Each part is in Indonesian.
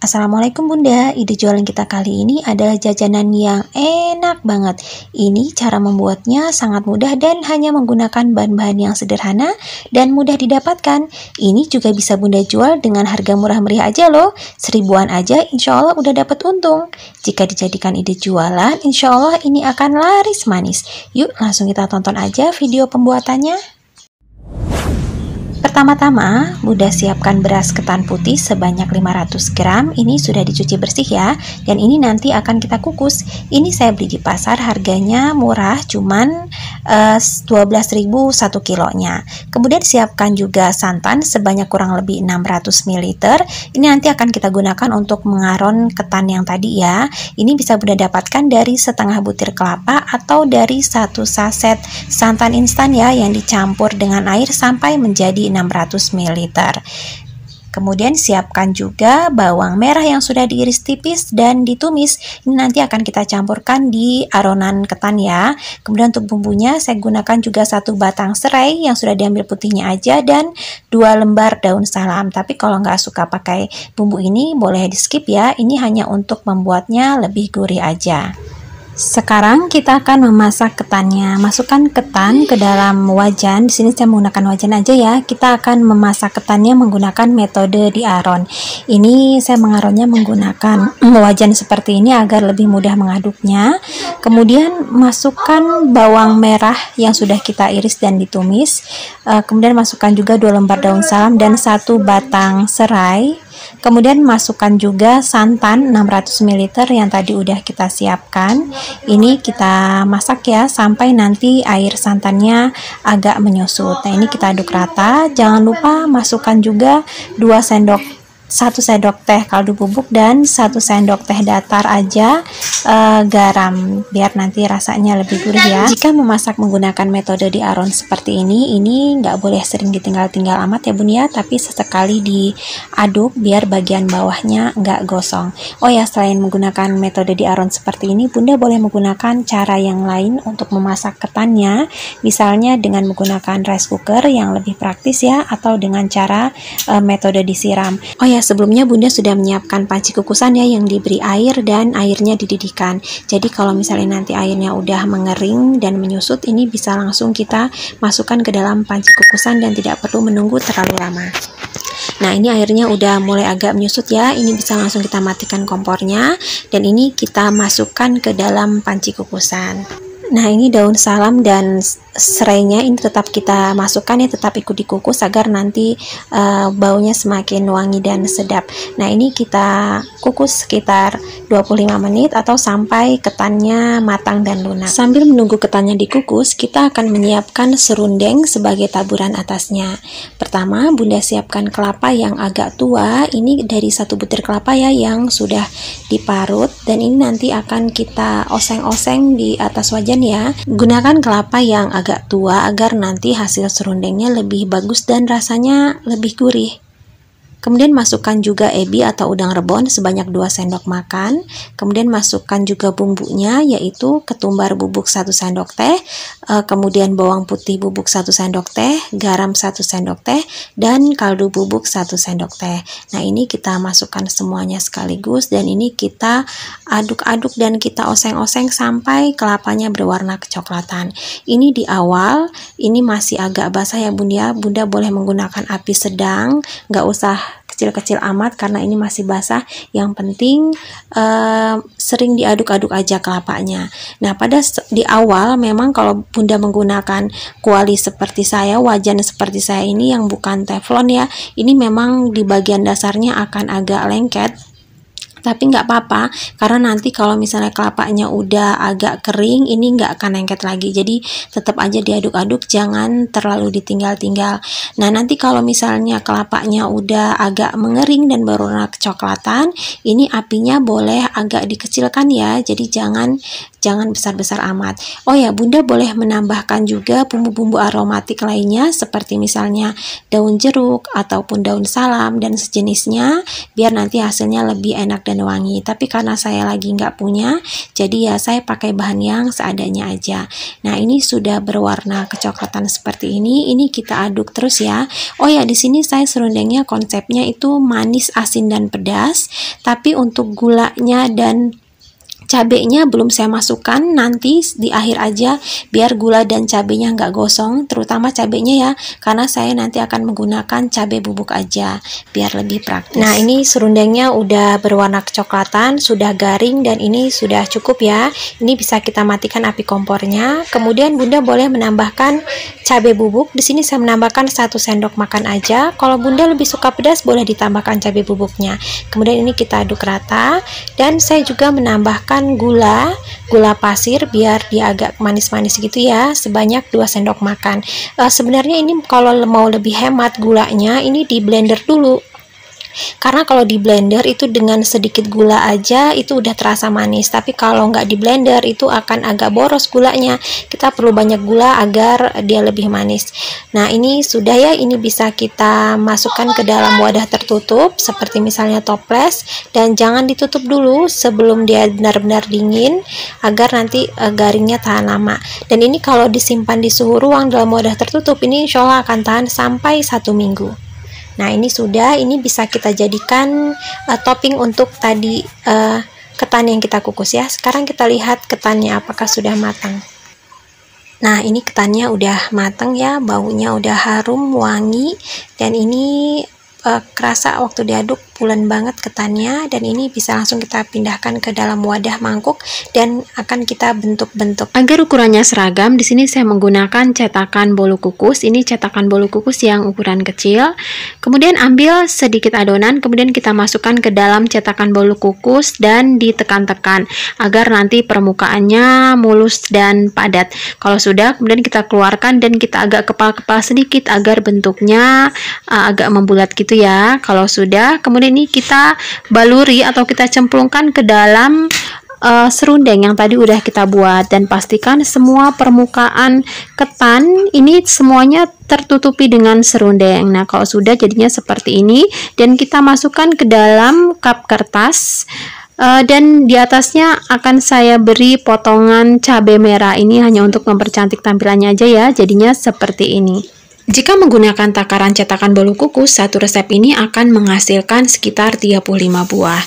Assalamualaikum Bunda, ide jualan kita kali ini adalah jajanan yang enak banget. Ini cara membuatnya sangat mudah dan hanya menggunakan bahan-bahan yang sederhana dan mudah didapatkan. Ini juga bisa Bunda jual dengan harga murah meriah aja loh. Seribuan aja insya Allah udah dapat untung. Jika dijadikan ide jualan, insya Allah ini akan laris manis. Yuk langsung kita tonton aja video pembuatannya. Pertama-tama, Bunda siapkan beras ketan putih sebanyak 500 gram. Ini sudah dicuci bersih ya. Dan ini nanti akan kita kukus. Ini saya beli di pasar, harganya murah, cuman uh, 12.000 1 kilonya. Kemudian siapkan juga santan sebanyak kurang lebih 600 ml. Ini nanti akan kita gunakan untuk mengaron ketan yang tadi ya. Ini bisa Bunda dapatkan dari setengah butir kelapa atau dari satu saset santan instan ya yang dicampur dengan air sampai menjadi 600 ml. Kemudian siapkan juga bawang merah yang sudah diiris tipis dan ditumis. Ini nanti akan kita campurkan di aronan ketan ya. Kemudian untuk bumbunya saya gunakan juga satu batang serai yang sudah diambil putihnya aja dan dua lembar daun salam. Tapi kalau nggak suka pakai bumbu ini boleh di skip ya. Ini hanya untuk membuatnya lebih gurih aja. Sekarang kita akan memasak ketannya. Masukkan ketan ke dalam wajan. Di sini saya menggunakan wajan aja ya. Kita akan memasak ketannya menggunakan metode di aron. Ini saya mengaronnya menggunakan wajan seperti ini agar lebih mudah mengaduknya. Kemudian masukkan bawang merah yang sudah kita iris dan ditumis. Eh, kemudian masukkan juga dua lembar daun salam dan satu batang serai Kemudian masukkan juga santan 600 ml yang tadi udah kita siapkan. Ini kita masak ya sampai nanti air santannya agak menyusut. Nah, ini kita aduk rata. Jangan lupa masukkan juga 2 sendok satu sendok teh kaldu bubuk dan satu sendok teh datar aja uh, garam biar nanti rasanya lebih gurih ya. Jika memasak menggunakan metode di aron seperti ini ini nggak boleh sering ditinggal-tinggal amat ya bun ya. Tapi sesekali diaduk biar bagian bawahnya nggak gosong. Oh ya selain menggunakan metode di aron seperti ini bunda boleh menggunakan cara yang lain untuk memasak ketannya. Misalnya dengan menggunakan rice cooker yang lebih praktis ya atau dengan cara uh, metode disiram. Oh ya sebelumnya Bunda sudah menyiapkan panci kukusan ya yang diberi air dan airnya dididihkan. Jadi kalau misalnya nanti airnya udah mengering dan menyusut, ini bisa langsung kita masukkan ke dalam panci kukusan dan tidak perlu menunggu terlalu lama. Nah ini airnya udah mulai agak menyusut ya Ini bisa langsung kita matikan kompornya Dan ini kita masukkan ke dalam panci kukusan Nah ini daun salam dan serainya ini tetap kita masukkan ya tetap ikut dikukus agar nanti uh, baunya semakin wangi dan sedap. Nah ini kita kukus sekitar 25 menit atau sampai ketannya matang dan lunak. Sambil menunggu ketannya dikukus kita akan menyiapkan serundeng sebagai taburan atasnya. Pertama bunda siapkan kelapa yang agak tua. Ini dari satu butir kelapa ya yang sudah diparut. Dan ini nanti akan kita oseng-oseng di atas wajan ya. Gunakan kelapa yang tua agar nanti hasil serundengnya lebih bagus dan rasanya lebih gurih. Kemudian masukkan juga ebi atau udang rebon sebanyak 2 sendok makan. Kemudian masukkan juga bumbunya yaitu ketumbar bubuk 1 sendok teh, eh, kemudian bawang putih bubuk 1 sendok teh, garam 1 sendok teh, dan kaldu bubuk 1 sendok teh. Nah ini kita masukkan semuanya sekaligus dan ini kita aduk-aduk dan kita oseng-oseng sampai kelapanya berwarna kecoklatan. Ini di awal, ini masih agak basah ya bunda, bunda boleh menggunakan api sedang, nggak usah kecil-kecil amat karena ini masih basah. Yang penting uh, sering diaduk-aduk aja kelapanya. Nah pada di awal memang kalau bunda menggunakan kuali seperti saya wajan seperti saya ini yang bukan teflon ya ini memang di bagian dasarnya akan agak lengket tapi nggak apa-apa karena nanti kalau misalnya kelapanya udah agak kering ini nggak akan lengket lagi. Jadi tetap aja diaduk-aduk jangan terlalu ditinggal-tinggal. Nah nanti kalau misalnya kelapanya udah agak mengering dan berwarna kecoklatan ini apinya boleh agak dikecilkan ya. Jadi jangan jangan besar-besar amat. Oh ya bunda boleh menambahkan juga bumbu-bumbu aromatik lainnya seperti misalnya daun jeruk ataupun daun salam dan sejenisnya biar nanti hasilnya lebih enak dan wangi. Tapi karena saya lagi nggak punya, jadi ya saya pakai bahan yang seadanya aja. Nah ini sudah berwarna kecoklatan seperti ini. Ini kita aduk terus ya. Oh ya di sini saya serundengnya konsepnya itu manis, asin dan pedas. Tapi untuk gulanya dan cabenya belum saya masukkan nanti di akhir aja biar gula dan cabenya nggak gosong terutama cabenya ya karena saya nanti akan menggunakan cabai bubuk aja biar lebih praktis. Nah ini serundengnya udah berwarna kecoklatan sudah garing dan ini sudah cukup ya. Ini bisa kita matikan api kompornya. Kemudian bunda boleh menambahkan cabai bubuk. Di sini saya menambahkan satu sendok makan aja. Kalau bunda lebih suka pedas boleh ditambahkan cabai bubuknya. Kemudian ini kita aduk rata. Dan saya juga menambahkan gula gula pasir biar dia agak manis-manis gitu ya sebanyak 2 sendok makan. Uh, sebenarnya ini kalau mau lebih hemat gulanya ini di blender dulu karena kalau di blender itu dengan sedikit gula aja itu udah terasa manis. Tapi kalau nggak di blender itu akan agak boros gulanya. Kita perlu banyak gula agar dia lebih manis. Nah ini sudah ya. Ini bisa kita masukkan ke dalam wadah tertutup seperti misalnya toples. Dan jangan ditutup dulu sebelum dia benar-benar dingin agar nanti uh, garingnya tahan lama. Dan ini kalau disimpan di suhu ruang dalam wadah tertutup ini insya Allah akan tahan sampai satu minggu Nah, ini sudah, ini bisa kita jadikan uh, topping untuk tadi uh, ketan yang kita kukus ya. Sekarang kita lihat ketannya apakah sudah matang. Nah, ini ketannya udah matang ya, baunya udah harum, wangi, dan ini uh, kerasa waktu diaduk bulan banget ketannya dan ini bisa langsung kita pindahkan ke dalam wadah mangkuk dan akan kita bentuk-bentuk. Agar ukurannya seragam, di sini saya menggunakan cetakan bolu kukus. Ini cetakan bolu kukus yang ukuran kecil. Kemudian ambil sedikit adonan, kemudian kita masukkan ke dalam cetakan bolu kukus dan ditekan-tekan agar nanti permukaannya mulus dan padat. Kalau sudah, kemudian kita keluarkan dan kita agak kepal-kepal sedikit agar bentuknya uh, agak membulat gitu ya. Kalau sudah, kemudian ini kita baluri atau kita cemplungkan ke dalam uh, serundeng yang tadi udah kita buat dan pastikan semua permukaan ketan ini semuanya tertutupi dengan serundeng. Nah, kalau sudah jadinya seperti ini dan kita masukkan ke dalam cup kertas uh, dan di atasnya akan saya beri potongan cabai merah ini hanya untuk mempercantik tampilannya aja ya. Jadinya seperti ini. Jika menggunakan takaran cetakan bolu kukus, satu resep ini akan menghasilkan sekitar 35 buah.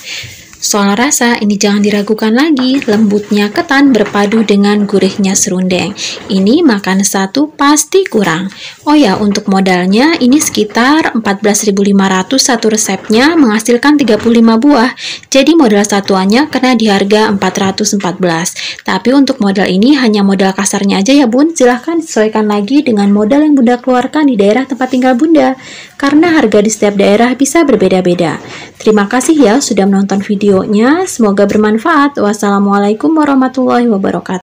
Soal rasa, ini jangan diragukan lagi, lembutnya ketan berpadu dengan gurihnya serundeng. Ini makan satu pasti kurang. Oh ya, untuk modalnya ini sekitar 14.500 satu resepnya menghasilkan 35 buah. Jadi modal satuannya kena di harga 414. Tapi untuk modal ini hanya modal kasarnya aja ya bun, silahkan sesuaikan lagi dengan modal yang bunda keluarkan di daerah tempat tinggal bunda. Karena harga di setiap daerah bisa berbeda-beda. Terima kasih ya sudah menonton video videonya. Semoga bermanfaat. Wassalamualaikum warahmatullahi wabarakatuh.